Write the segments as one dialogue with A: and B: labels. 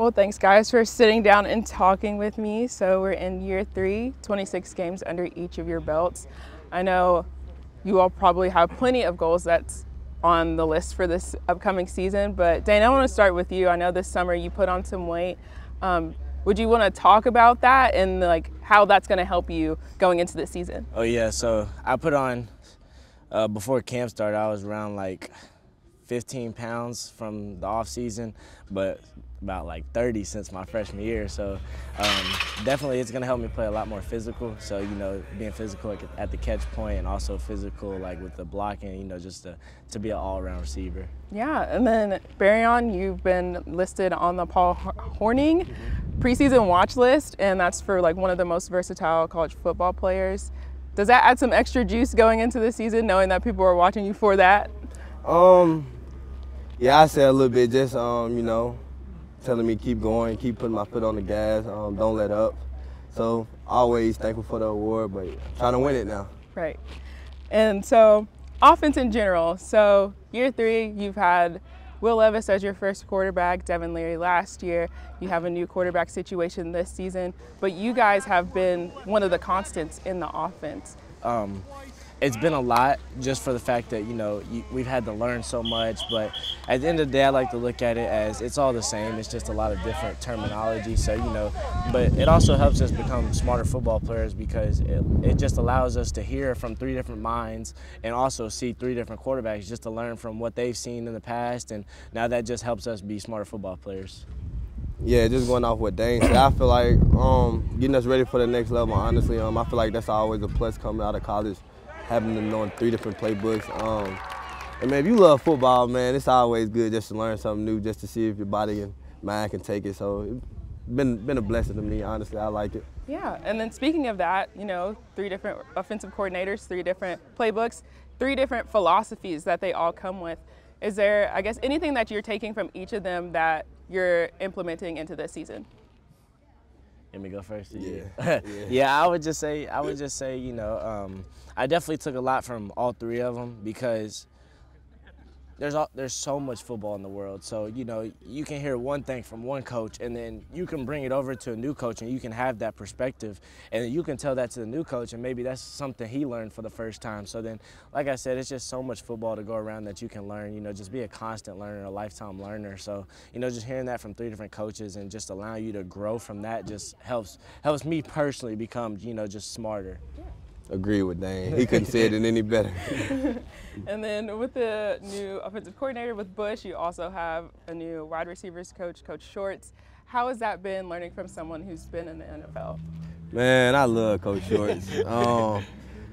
A: Well, thanks guys for sitting down and talking with me. So we're in year three, 26 games under each of your belts. I know you all probably have plenty of goals that's on the list for this upcoming season, but Dane, I want to start with you. I know this summer you put on some weight. Um, would you want to talk about that and like how that's going to help you going into the season?
B: Oh yeah, so I put on uh, before camp started. I was around like 15 pounds from the off season, but about like 30 since my freshman year. So um, definitely it's gonna help me play a lot more physical. So, you know, being physical at the catch point and also physical like with the blocking, you know, just to, to be an all-around receiver.
A: Yeah, and then Barion, you've been listed on the Paul Hornung preseason watch list, and that's for like one of the most versatile college football players. Does that add some extra juice going into the season, knowing that people are watching you for that?
C: Um, yeah, I say a little bit, just um, you know, telling me keep going, keep putting my foot on the gas, um, don't let up. So always thankful for the award, but trying to win it now.
A: Right. And so offense in general. So year three, you've had Will Levis as your first quarterback, Devin Leary last year. You have a new quarterback situation this season, but you guys have been one of the constants in the offense.
B: Um, it's been a lot just for the fact that you know we've had to learn so much but at the end of the day i like to look at it as it's all the same. It's just a lot of different terminology. So you know but it also helps us become smarter football players because it, it just allows us to hear from three different minds and also see three different quarterbacks just to learn from what they've seen in the past. And now that just helps us be smarter football players.
C: Yeah, just going off what Dane said, I feel like um, getting us ready for the next level. Honestly, um, I feel like that's always a plus coming out of college having to know three different playbooks. Um, and man, if you love football, man, it's always good just to learn something new, just to see if your body and mind can take it. So it's been been a blessing to me, honestly. I like it.
A: Yeah, and then speaking of that, you know, three different offensive coordinators, three different playbooks, three different philosophies that they all come with. Is there, I guess, anything that you're taking from each of them that you're implementing into this season?
B: Let me go first.
C: Yeah.
B: yeah. yeah. I would just say, I would just say, you know, um, I definitely took a lot from all three of them because there's all, there's so much football in the world. So you know you can hear one thing from one coach, and then you can bring it over to a new coach, and you can have that perspective, and you can tell that to the new coach, and maybe that's something he learned for the first time. So then, like I said, it's just so much football to go around that you can learn. You know, just be a constant learner, a lifetime learner. So you know, just hearing that from three different coaches and just allowing you to grow from that just helps helps me personally become you know just smarter.
A: Yeah
C: agree with Dane. He couldn't say it any better.
A: and then with the new offensive coordinator with Bush, you also have a new wide receivers coach, Coach Shorts. How has that been learning from someone who's been in the NFL?
C: Man, I love Coach Shorts. um,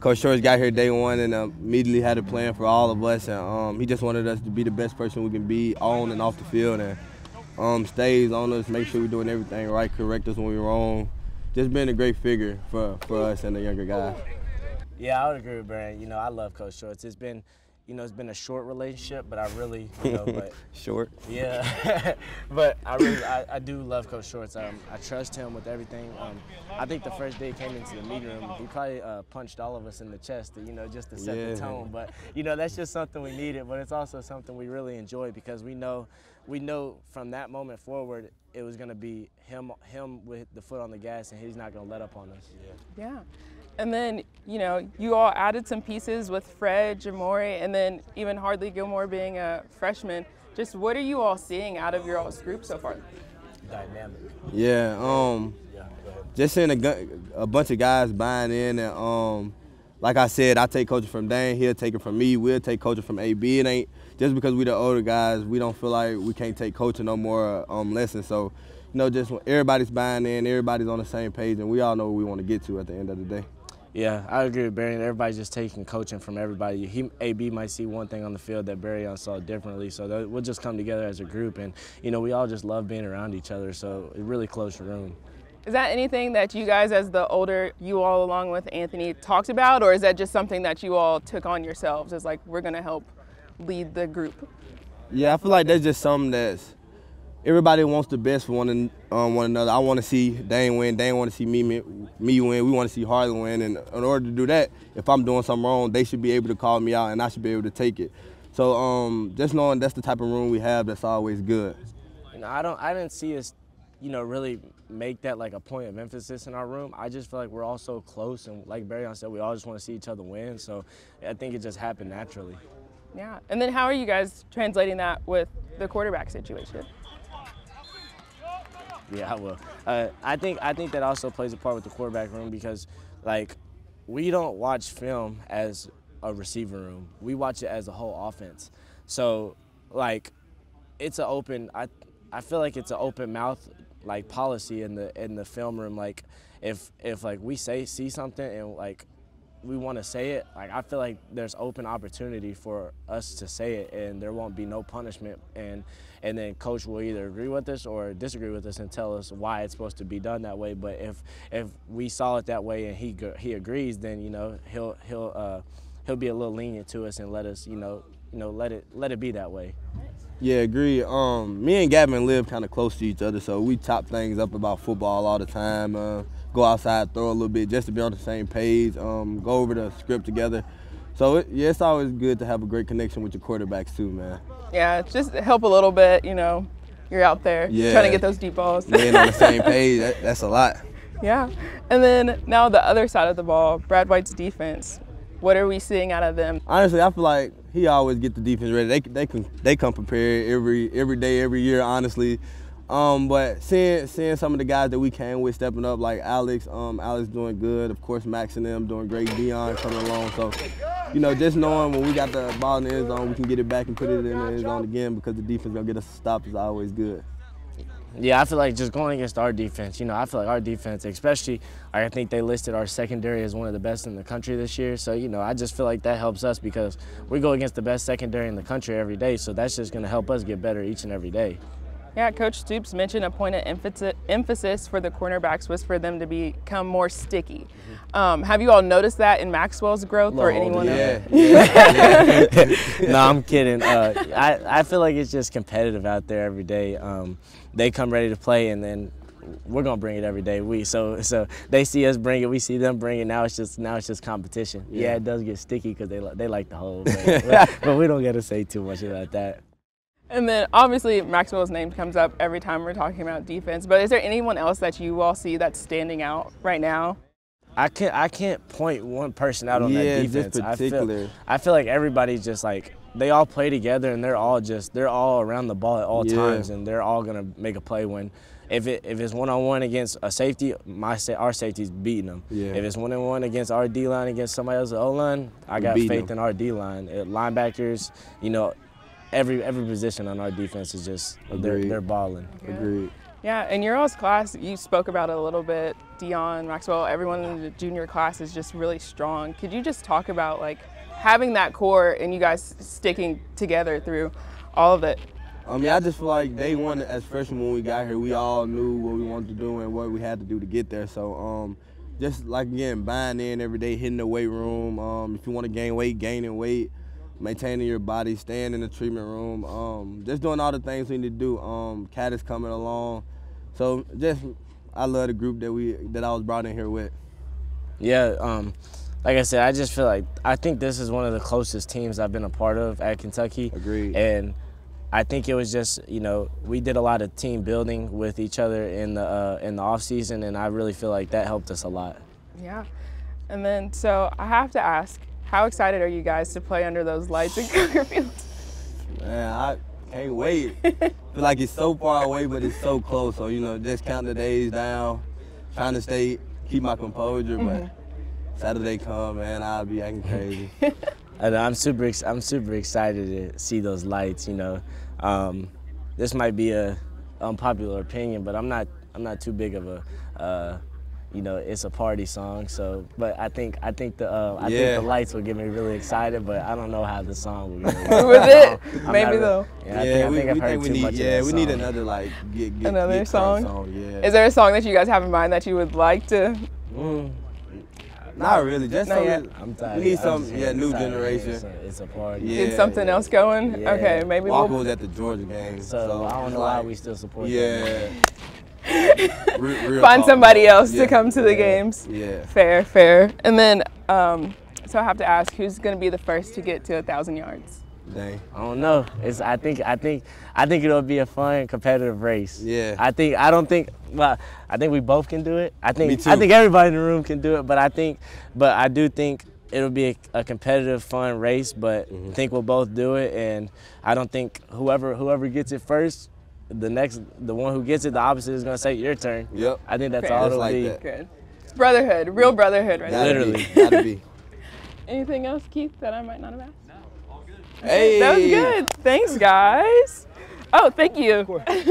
C: Coach Shorts got here day one and uh, immediately had a plan for all of us. And um, he just wanted us to be the best person we can be on and off the field and um, stays on us, make sure we're doing everything right, correct us when we're wrong. Just being a great figure for, for us and the younger guys.
B: Yeah, I would agree with Barion. You know, I love Coach Shorts. It's been, you know, it's been a short relationship, but I really, you know, but
C: short.
B: Yeah, but I really, I, I, do love Coach Shorts. Um, I trust him with everything. Um, I think the first day he came into the meeting room, he probably uh, punched all of us in the chest, to, you know, just to set yeah. the tone. But you know, that's just something we needed. But it's also something we really enjoy because we know, we know from that moment forward, it was going to be him, him with the foot on the gas, and he's not going to let up on us.
A: Yeah. Yeah. And then, you know, you all added some pieces with Fred, Jamori, and then even Hardley Gilmore being a freshman. Just what are you all seeing out of your all's group so far?
B: Dynamic.
C: Yeah, um, yeah, just seeing a, a bunch of guys buying in and um, like I said, I take coaching from Dan, he'll take it from me, we'll take coaching from AB. It ain't just because we're the older guys, we don't feel like we can't take coaching no more um, lessons. So, you know, just everybody's buying in, everybody's on the same page, and we all know what we want to get to at the end of the day.
B: Yeah, I agree with Barry. Everybody's just taking coaching from everybody. He, AB might see one thing on the field that Barry saw differently, so we'll just come together as a group, and you know we all just love being around each other. So it really close room.
A: Is that anything that you guys, as the older you all, along with Anthony, talked about, or is that just something that you all took on yourselves? As like we're gonna help lead the group.
C: Yeah, I feel like that's just something that's everybody wants the best for one, um, one another. I want to see Dane win. Dane want to see me, me, me win. We want to see Harley win. And in order to do that, if I'm doing something wrong, they should be able to call me out, and I should be able to take it. So um, just knowing that's the type of room we have, that's always good.
B: You know, I don't, I didn't see us you know, really make that like a point of emphasis in our room. I just feel like we're all so close, and like Barry said, we all just want to see each other win. So I think it just happened naturally.
A: Yeah. And then how are you guys translating that with the quarterback situation?
B: Yeah, I will. Uh, I think I think that also plays a part with the quarterback room because, like, we don't watch film as a receiver room. We watch it as a whole offense. So, like, it's an open. I I feel like it's an open mouth like policy in the in the film room. Like, if if like we say see something and like we want to say it, like I feel like there's open opportunity for us to say it, and there won't be no punishment. And and then coach will either agree with us or disagree with us and tell us why it's supposed to be done that way. But if if we saw it that way and he he agrees, then you know he'll he'll uh, he'll be a little lenient to us and let us you know you know let it let it be that way.
C: Yeah, agree. Um, me and Gavin live kind of close to each other, so we top things up about football all the time. Uh, go outside, throw a little bit, just to be on the same page. Um, go over the script together. So it, yeah, it's always good to have a great connection with your quarterbacks too, man.
A: Yeah, just help a little bit. You know, you're out there
C: Yeah.
A: trying to get those deep balls.
C: Being on the same page, that, that's a lot.
A: yeah. And then now the other side of the ball, Brad White's defense. What are we seeing out of them?
C: Honestly, I feel like he always get the defense ready. They they can they come prepared every every day, every year. Honestly, um, but seeing seeing some of the guys that we came with stepping up, like Alex, um, Alex doing good. Of course, Max and them doing great. Dion coming along. So, you know, just knowing when we got the ball in the end zone, we can get it back and put it in the end zone again because the defense gonna get us a stop is always good.
B: Yeah, I feel like just going against our defense, you know, I feel like our defense, especially, I think they listed our secondary as one of the best in the country this year. So, you know, I just feel like that helps us because we go against the best secondary in the country every day. So that's just going to help us get better each and every day.
A: Yeah, Coach Stoops mentioned a point of emphasis, emphasis for the cornerbacks was for them to become more sticky. Um, have you all noticed that in Maxwell's growth or anyone else?
C: Yeah, yeah.
B: no, I'm kidding. Uh, I, I feel like it's just competitive out there every day. Um, they come ready to play, and then we're gonna bring it every day. We so so they see us bring it, we see them bring it. Now it's just now it's just competition. Yeah,
C: Yeah.
B: it does get sticky because they they like the whole, but, but we don't get to say too much about that.
A: And then obviously Maxwell's name comes up every time we're talking about defense. But is there anyone else that you all see that's standing out right now?
B: I can't I can't point one person out on
C: Yeah,
B: that
C: just
B: defense. I feel
C: particular.
B: I feel like everybody's just like they all play together and they're all just they're all around the ball at all
C: Yeah.
B: times and they're all gonna make a play when if it if it's one on one against a safety, my our safety's beating them.
C: Yeah.
B: If it's one on one against our D line against somebody else's O line, I got faith
C: them.
B: in our D line. Linebackers, you know, every every position on our defense is just they're they're balling.
C: Agreed.
A: Yeah, in your all's class, you spoke about it a little bit. Dion, Maxwell, everyone in the junior class is just really strong. Could you just talk about like having that core and you guys sticking together through all of it?
C: I mean, I just feel like day one as freshmen when we got here, we all knew what we wanted to do and what we had to do to get there. So, um, just like again, buying in every day, hitting the weight room. Um, if you want to gain weight, gaining weight, maintaining your body, staying in the treatment room. Um, just doing all the things we need to do. Um, Cat is coming along, so just I love the group that we that I was brought in here with.
B: Yeah, um, like I said, I just feel like I think this is one of the closest teams I've been a part of at Kentucky.
C: Agreed.
B: And I think it was just you know we did a lot of team building with each other in the uh, in the off season, and I really feel like that helped us a lot.
A: Yeah. And then, so I have to ask, how excited are you guys to play under those lights in Kroger Field?
C: Man, I can't wait. feel like it's so far away, but it's so close. So you know, just count the days down, trying to stay, keep my composure. But Saturday come, man, I'll be acting crazy.
B: And I'm super ex- I'm super excited to see those lights. You know, um, this might be a unpopular opinion, but I'm not I'm not too big of a uh, you know it's a party song. So, but I think I think the uh, I
C: Yeah.
B: think the lights will get me really excited, but I don't know how the song will get me.
A: With it?
B: I'm
A: Maybe
B: really-
A: though.
B: Yeah, I think, I
C: we,
B: think I've heard
C: think we
B: too
C: need,
B: much
C: yeah, we
B: that
C: need another like get, get
A: Another
C: get
A: song?
C: song. Yeah.
A: Is there a song that you guys have in mind that you would like to?
B: Mm,
C: Not really, just
A: Not
C: something.
A: yet.
B: I'm tired.
C: We need
B: I'm
C: some, yeah, new generation.
B: It's a, it's a party.
C: Yeah.
A: Get something else going?
B: Yeah.
A: Okay, maybe
C: Walker
A: we'll.
C: was at the Georgia game,
B: So,
C: so,
B: I don't know why we still support them.
C: Yeah. Re- real
A: Find somebody
C: though.
A: else to come to the
C: Yeah.
A: games.
C: Yeah.
A: Fair, fair. And then, um, so I have to ask, who's going to be the first to get to a thousand yards?
C: Dang.
B: I don't know. It's I think I think I think it'll be a fun competitive race.
C: Yeah.
B: I think I don't think well I think we both can do it. I think
C: Me too.
B: I think everybody in the room can do it, but I think but I do think it'll be a, a competitive fun race, but
C: Mm-hmm.
B: I think we'll both do it and I don't think whoever whoever gets it first the next the one who gets it the opposite is going to say your turn.
C: Yep.
B: I think that's
A: Fair.
B: all
C: Just
B: it'll
C: like
B: be.
C: that.
A: Good. It's brotherhood, real brotherhood right
C: Gotta.
B: Literally.
C: Be. Gotta be.
A: Anything else, Keith, that I might not have asked?
C: Hey.
A: That was good. Thanks, guys. Oh, thank you.